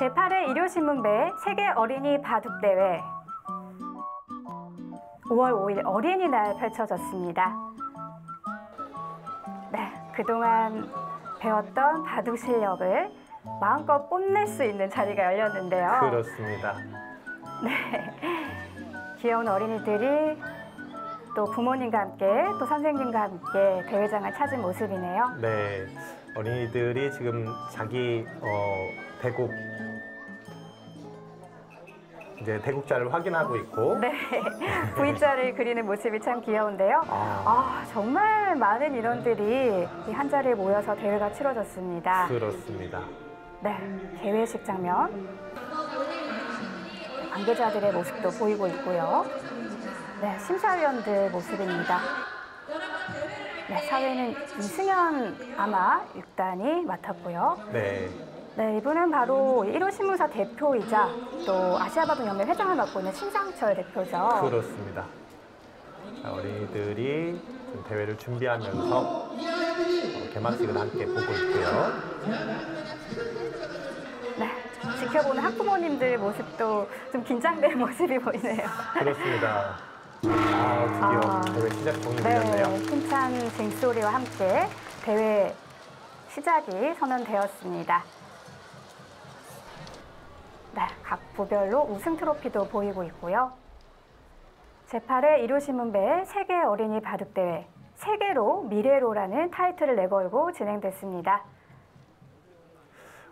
제8회 일요신문배 세계 어린이 바둑대회 5월 5일 어린이날 펼쳐졌습니다. 네, 그동안 배웠던 바둑 실력을 마음껏 뽐낼 수 있는 자리가 열렸는데요. 그렇습니다. 귀여운 어린이들이 또 부모님과 함께 또 선생님과 함께 대회장을 찾은 모습이네요. 네, 어린이들이 지금 자기 어, 대국 이제 대국자를 확인하고 있고 네, V자를 그리는 모습이 참 귀여운데요. 아, 아, 정말 많은 인원들이 이 한 자리에 모여서 대회가 치러졌습니다. 그렇습니다. 네, 개회식 장면. 관계자들의 모습도 보이고 있고요. 네, 심사위원들 모습입니다. 네, 사회는 이승현 아마 6단이 맡았고요. 네, 네, 이분은 바로 1호 신문사 대표이자 또 아시아바둑연맹 회장을 맡고 있는 신상철 대표죠. 그렇습니다. 자, 어린이들이 지금 대회를 준비하면서 어, 개막식을 함께 보고 있고요. 네, 지켜보는 학부모님들 모습도 좀 긴장된 모습이 보이네요. 그렇습니다. 아, 드디어 아. 대회 시작 종료되었네요. 네, 힘찬 징소리와 함께 대회 시작이 선언되었습니다. 네, 각 부별로 우승 트로피도 보이고 있고요. 제8회 일요신문배 세계 어린이 바둑대회 세계로 미래로라는 타이틀을 내걸고 진행됐습니다.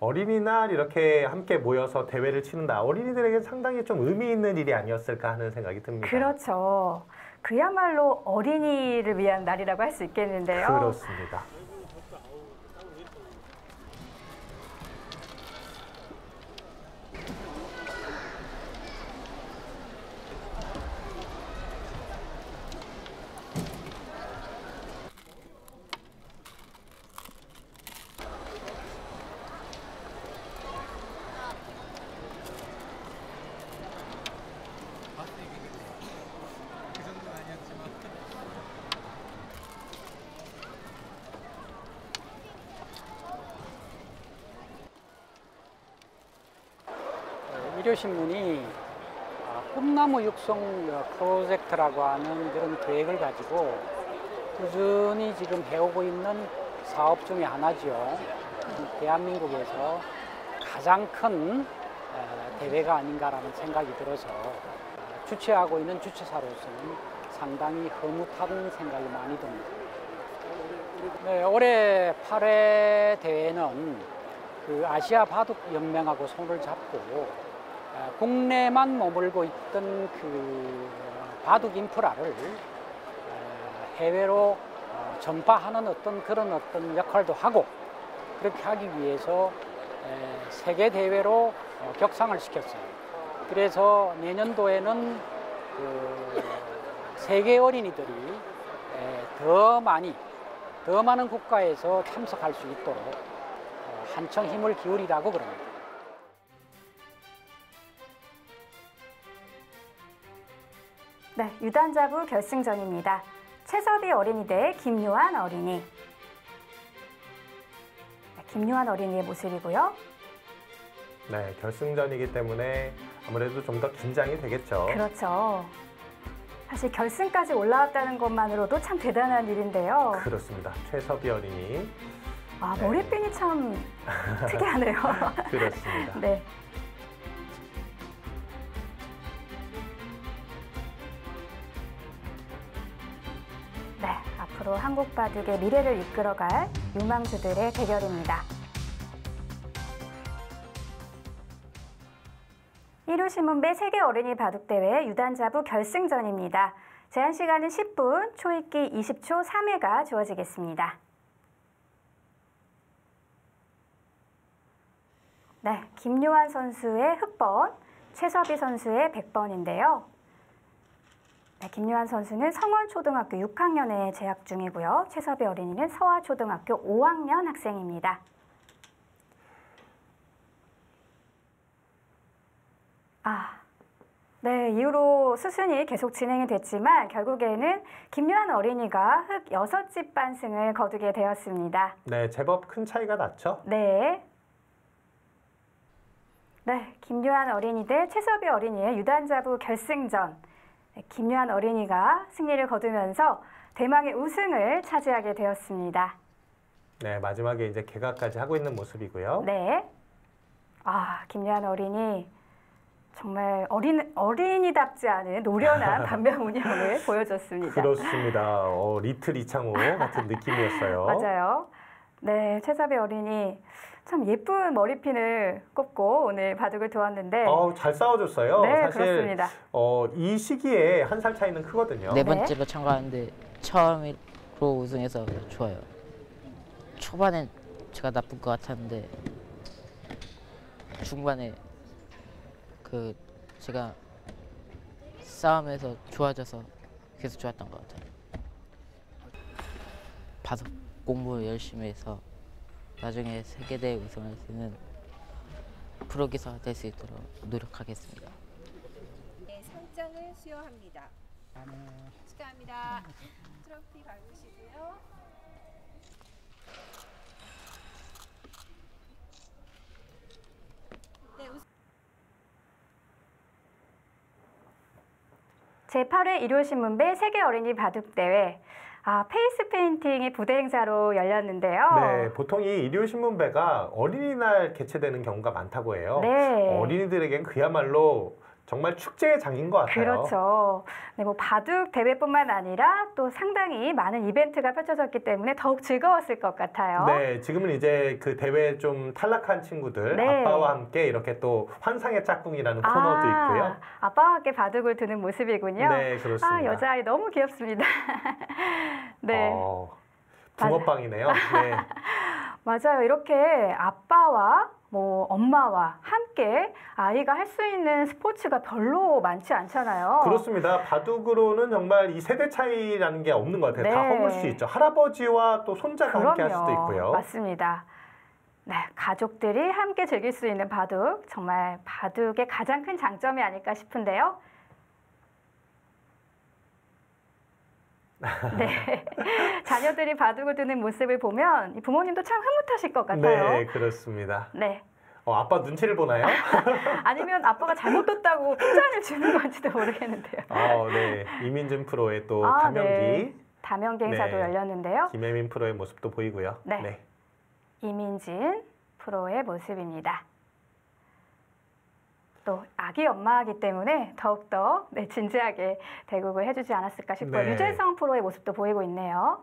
어린이날 이렇게 함께 모여서 대회를 치는다. 어린이들에게 상당히 좀 의미 있는 일이 아니었을까 하는 생각이 듭니다. 그렇죠. 그야말로 어린이를 위한 날이라고 할 수 있겠는데요. 그렇습니다. 일요신문이 아, 꿈나무 육성 어, 프로젝트라고 하는 그런 계획을 가지고 꾸준히 지금 해오고 있는 사업 중에 하나지요. 대한민국에서 가장 큰 어, 대회가 아닌가라는 생각이 들어서 어, 주최하고 있는 주최사로서는 상당히 흐뭇한 생각이 많이 듭니다. 네, 올해 8회 대회는 그 아시아 바둑 연맹하고 손을 잡고 어, 국내만 머물고 있던 그 바둑 인프라를 어, 해외로 어, 전파하는 어떤 그런 어떤 역할도 하고 그렇게 하기 위해서 에, 세계 대회로 어, 격상을 시켰어요. 그래서 내년도에는 그 세계 어린이들이 에, 더 많이 더 많은 국가에서 참석할 수 있도록 어, 한층 힘을 기울이라고 그럽니다. 네, 유단자부 결승전입니다. 최섭이 어린이 대 김요한 어린이. 네, 김요한 어린이의 모습이고요. 네, 결승전이기 때문에 아무래도 좀 더 긴장이 되겠죠. 그렇죠. 사실 결승까지 올라왔다는 것만으로도 참 대단한 일인데요. 그렇습니다. 최섭이 어린이. 아, 머리핀이 참 특이하네요. 그렇습니다. 네. 네, 한국 바둑의 미래를 이끌어갈 유망주들의 대결입니다. 1호 신문배 세계 어린이 바둑대회 유단자부 결승전입니다. 제한 시간은 10분, 초읽기 20초 3회가 주어지겠습니다. 네, 김요한 선수의 흑번, 최섭이 선수의 100번인데요. 네, 김요한 선수는 성원초등학교 6학년에 재학 중이고요. 최섭이 어린이는 서화초등학교 5학년 학생입니다. 아, 네, 이후로 수순이 계속 진행이 됐지만 결국에는 김요한 어린이가 흑 6집 반승을 거두게 되었습니다. 네, 제법 큰 차이가 났죠. 네. 네, 김요한 어린이 대 최섭이 어린이의 유단자부 결승전. 네, 김요한 어린이가 승리를 거두면서 대망의 우승을 차지하게 되었습니다. 네, 마지막에 이제 개가까지 하고 있는 모습이고요. 네. 아, 김요한 어린이 정말 어린 어린이답지 않은 노련한 반면 운영을 보여줬습니다. 그렇습니다. 어, 리틀 이창호 같은 느낌이었어요. 맞아요. 네, 최섭이 어린이 참 예쁜 머리핀을 꼽고 오늘 바둑을 두었는데 어, 잘 싸워줬어요. 네, 사실 그렇습니다. 어, 이 시기에 한 살 차이는 크거든요. 네 번째로 참가하는데 처음으로 우승해서 좋아요. 초반엔 제가 나쁜 것 같았는데 중반에 그 제가 싸움에서 좋아져서 계속 좋았던 것 같아요. 바둑 공부 열심히 해서 나중에 세계대회 우승할 수 있는 프로기사가 될 수 있도록 노력하겠습니다. 네, 상장을 수여합니다. 축하합니다. 트로피 받으시고요. 네, 우선 제8회 일요신문배 세계 어린이 바둑 대회 아, 페이스 페인팅이 부대 행사로 열렸는데요. 네, 보통 이 일요 신문배가 어린이날 개최되는 경우가 많다고 해요. 네. 어린이들에겐 그야말로 정말 축제의 장인 것 같아요. 그렇죠. 네, 뭐 바둑 대회뿐만 아니라 또 상당히 많은 이벤트가 펼쳐졌기 때문에 더욱 즐거웠을 것 같아요. 네, 지금은 이제 그 대회에 좀 탈락한 친구들 네. 아빠와 함께 이렇게 또 환상의 짝꿍이라는 코너도 아, 있고요. 아빠와 함께 바둑을 두는 모습이군요. 네, 그렇습니다. 아, 여자아이 너무 귀엽습니다. 네. 어, 붕어빵이네요. 네. 맞아요. 이렇게 아빠와 뭐 엄마와 함께 아이가 할 수 있는 스포츠가 별로 많지 않잖아요. 그렇습니다. 바둑으로는 정말 이 세대 차이라는 게 없는 것 같아요. 다 네. 허물 수 있죠. 할아버지와 또 손자가 함께 할 수도 있고요. 맞습니다. 네, 가족들이 함께 즐길 수 있는 바둑 정말 바둑의 가장 큰 장점이 아닐까 싶은데요. 네, 자녀들이 바둑을 두는 모습을 보면 이 부모님도 참 흐뭇하실 것 같아요. 네, 그렇습니다. 네. 어, 아빠 눈치를 보나요? 아니면 아빠가 잘못 뒀다고 핀잔을 주는 건지도 모르겠는데요. 아, 네. 이민준 프로의 또 아, 담영기, 네. 담영기 행사도 네. 열렸는데요. 김혜민 프로의 모습도 보이고요. 네. 이민진 프로의 모습입니다. 또 아기 엄마이기 때문에 더욱더 네, 진지하게 대국을 해주지 않았을까 싶고요. 네. 유재성 프로의 모습도 보이고 있네요.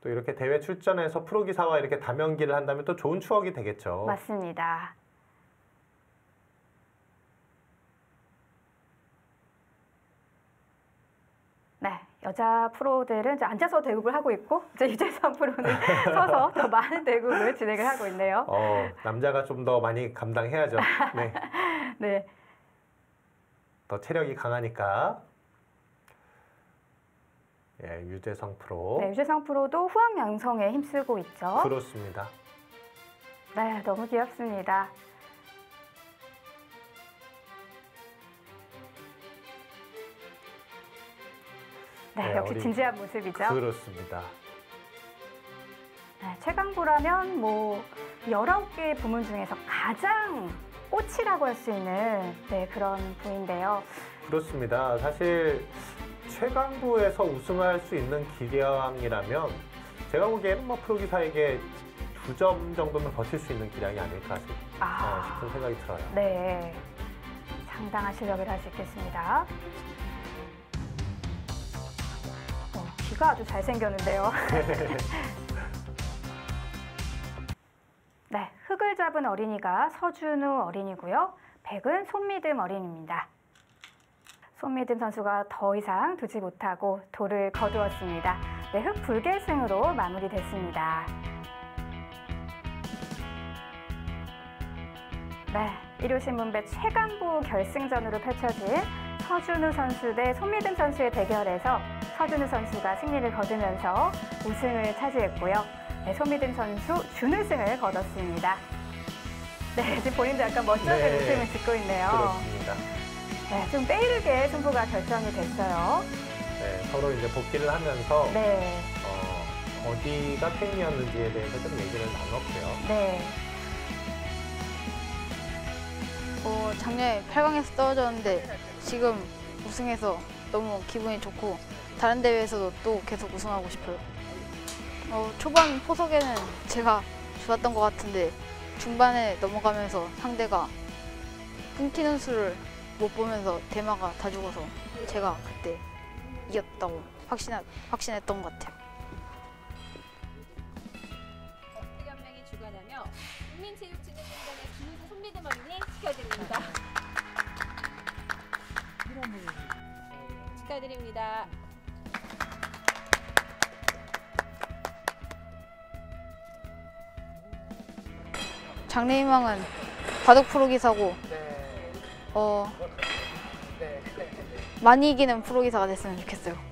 또 이렇게 대회 출전해서 프로 기사와 이렇게 담연기를 한다면 또 좋은 추억이 되겠죠. 맞습니다. 네, 여자 프로들은 이제 앉아서 대국을 하고 있고 이제 유재성 프로는 서서 더 많은 대국을 진행을 하고 있네요. 어, 남자가 좀 더 많이 감당해야죠. 네. 네, 더 체력이 강하니까. 예, 유재성 프로. 네, 유재성 프로도 후학 양성에 힘쓰고 있죠. 그렇습니다. 네, 너무 귀엽습니다. 네, 네, 역시 어린- 진지한 모습이죠. 그렇습니다. 네, 최강부라면 뭐 19개의 부문 중에서 가장 꽃이라고 할 수 있는 네, 그런 부인데요. 그렇습니다. 사실 최강부에서 우승할 수 있는 기량이라면 제가 보기에는 뭐 프로 기사에게 두 점 정도는 버틸 수 있는 기량이 아닐까 싶, 아. 어, 싶은 생각이 들어요. 네, 상당한 실력을 할수 있겠습니다. 어, 귀가 아주 잘생겼는데요. 네, 흙을 잡은 어린이가 서준우 어린이고요. 백은 손미듬 어린입니다. 손미듬 선수가 더 이상 두지 못하고 돌을 거두었습니다. 네, 흙 불결승으로 마무리됐습니다. 네, 일요신문배 최강부 결승전으로 펼쳐진 서준우 선수 대 손미듬 선수의 대결에서 서준우 선수가 승리를 거두면서 우승을 차지했고요. 네, 손미듬 선수 준우승을 거뒀습니다. 네, 지금 본인도 약간 멋쩍은 네. 웃음을 짓고 있네요. 그렇습니다. 네, 좀 빼이르게 승부가 결정이 됐어요. 네, 서로 이제 복귀를 하면서 네, 어, 어디가 팬이었는지에 대해서 좀 얘기를 나눴고요. 네. 작년에 8강에서 떨어졌는데 지금 우승해서 너무 기분이 좋고 다른 대회에서도 또 계속 우승하고 싶어요. 어, 초반 포석에는 제가 좋았던 것 같은데 중반에 넘어가면서 상대가 끊기는 수를 못 보면서 대마가 다 죽어서 제가 그때 이겼다고 확신 확신했던 것 같아요. 국회연맹이 주관하며 국민체육진흥공단의 김우수 손미듬 어린이 축하드립니다. 축하드립니다. 장래희망은 바둑 프로 기사고 어 많이 이기는 프로 기사가 됐으면 좋겠어요.